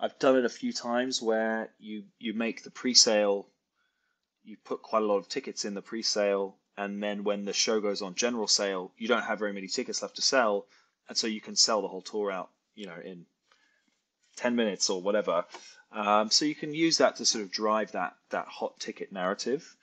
I've done it a few times where you you make the pre-sale, you put quite a lot of tickets in the pre-sale, and then when the show goes on general sale, you don't have very many tickets left to sell, and so you can sell the whole tour out, you know, in 10 minutes or whatever. Um, so you can use that to sort of drive that that hot ticket narrative.